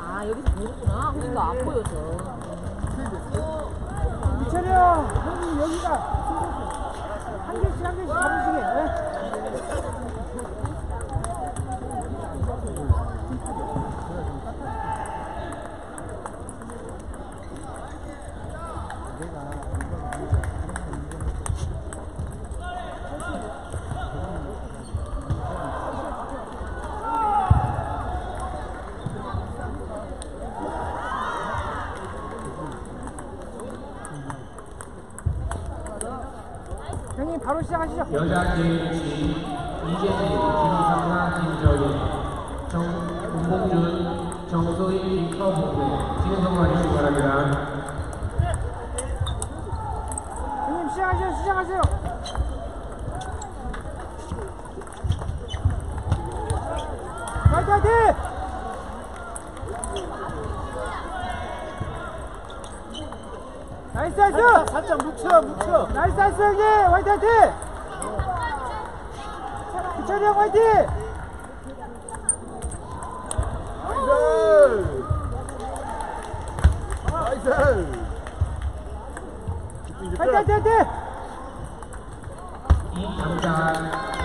아 여기서 보였구나. 그러니까 안 보여서. 이철이 형, 형님 여기가 한 개씩 한 개씩 잡으시게. 네? 바로 시작하시죠. 여자 KH 이재진, 김상나, 김저희, 정은봉준, 정소희, 김서봉 진행성 와주시기 바랍니다. 형님 시작하세요. 시작하세요. 화이팅 화이팅! nice nice! 살짝 묻혀 묻혀 nice nice 형님 화이팅 화이팅! 기철이 형 화이팅! nice! 화이팅 화이팅 화이팅! 남자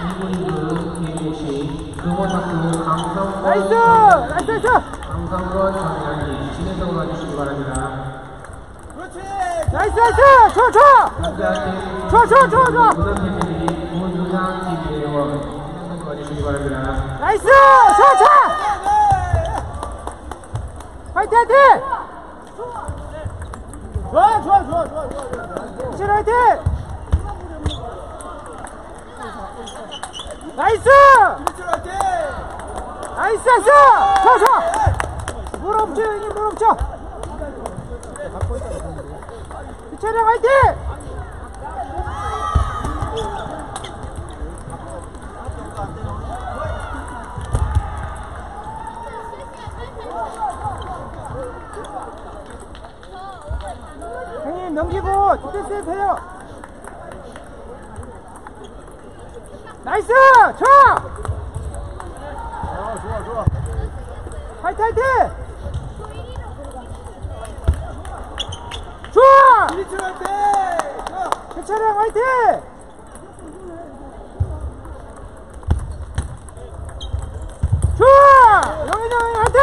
이문주, 김호시, 금호상무, 강성권, nice! nice nice! 강성권, 정현희 진행성 와주시기 바랍니다. nice nice! 좋아 좋아! 좋아 좋아 좋아 좋아! nice! 좋아 좋아! 화이팅 화이팅! 좋아, 좋아, 좋아, 좋아, 좋아. 기철이 화이팅! nice! nice nice! 좋아 좋아! 몰아붙여 형님 몰아붙여! 기철이 형 화이팅! 형님 넘기고 디펜스 해요 nice! 좋아! 아, 좋아, 좋아. 화이팅 화이팅! 좋아! 이리치 화이팅! 좋아. 해철이 형 화이팅! 좋아! 영현이 형 화이팅!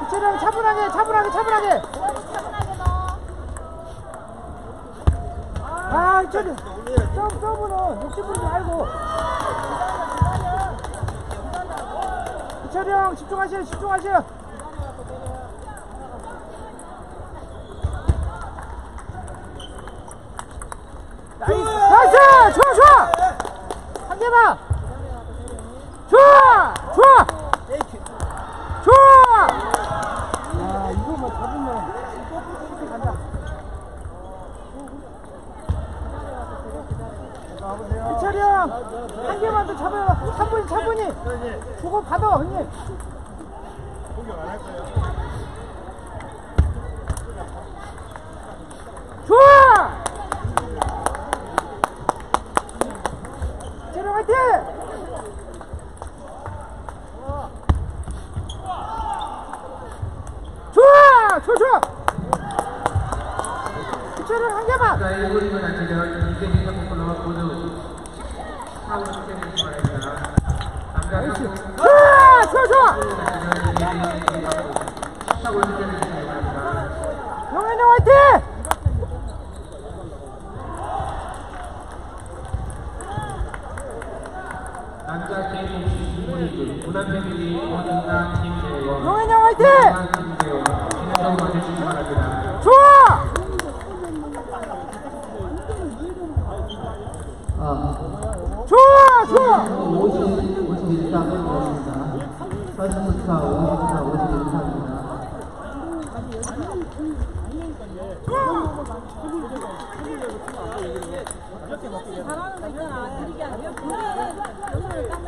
해철이 형 차분하게 차분하게 차분하게 아 해철이 서브 서브는 욕심 부리지 말고 해철이 형 집중하세요 집중하세요 nice! nice! 좋아, 좋아! 한 개만! 좋아! 좋아! 좋아! 야, 이거 뭐 잡으면 이렇게 간다. 희철이 형! 한 개만 더 잡아요. 차분히, 차분히! 주고 받아, 형님! 축제해주시기 바랍니다. 남자 선수 좋아! 좋아, 좋아! 사고 축제해주시 좋아! 좋아! 50, 51상 들어왔습니다. 서진부터 50부터 51상입니다. 잘하는 거 있잖아. 이게 아니라 그래.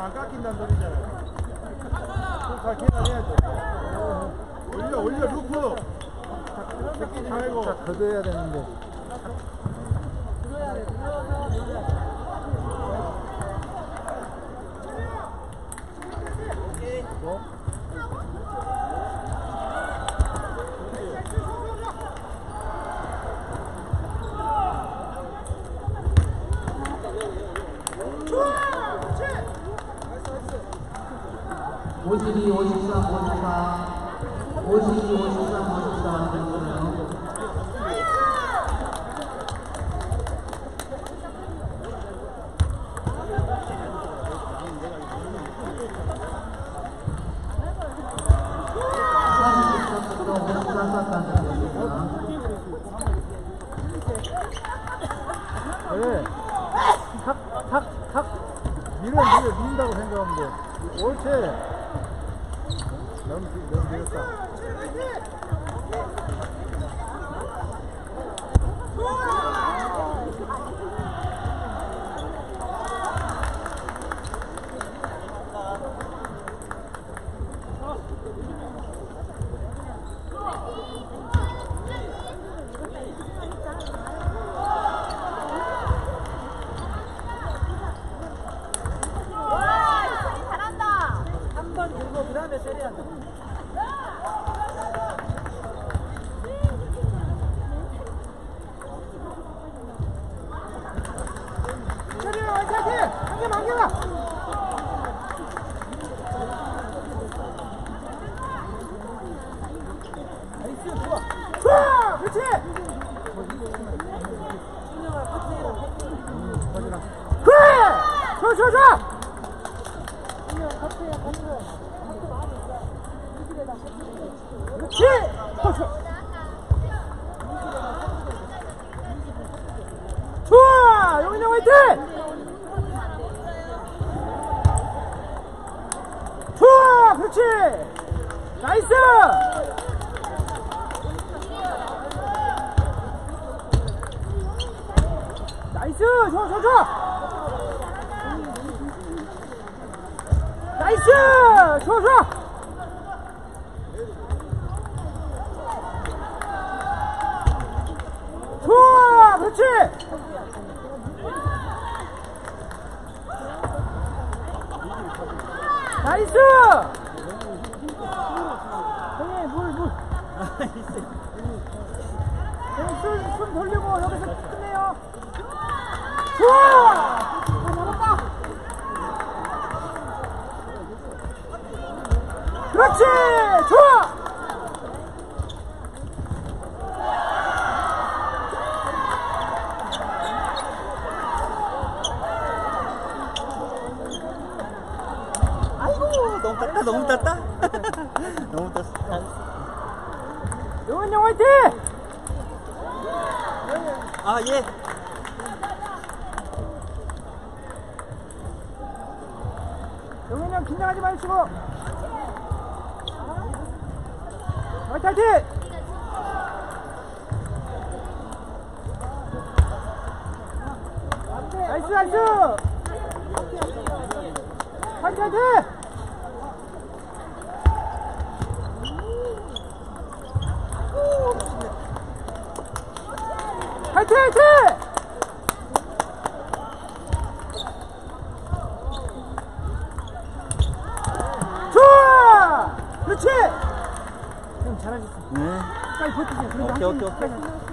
안 깎인다는 소리잖아요. 좀잘 계산해야죠. 올려, 올려, 루프! 새끼 잘고 자, 거둬야 되는데. 들어야 돼, 들어야 돼. 오케이. 52, 53, 54 52, 53, 54 만들어주세요 탁, 탁, 탁. 밀어, 밀어, 민다고 생각하면 돼. 옳지. 들고 그 다음에 때려야 돼. 때려, 화이팅! 한 개만, 한 개만! 좋아! 그렇지! 그래! 좋아, 좋아, 좋아! 그렇지! 좋아, 좋아. 좋아! 용인이 형 화이팅! 좋아! 그렇지! 나이스! 나이스! 좋아, 좋아, 좋아! 나이스! 좋아! 좋아! 나이스! 형님, 물, 물. 형님, 숨, 숨 돌리고 여기서 끝내요. 좋아! 아, 잡았다! 그렇지! 좋아! 너무 땄어 용은 형 화이팅! 아예 용은 형 긴장하지 마시고. 화이팅, 화이팅! 나이스, 나이스! 화이팅, 화이팅! 화이팅, 화이팅! 좋아! 그렇지! 형 잘하셨어. 네 빨리 버티세요. 그래도 오케이, 한 오케이, 팀 오케이.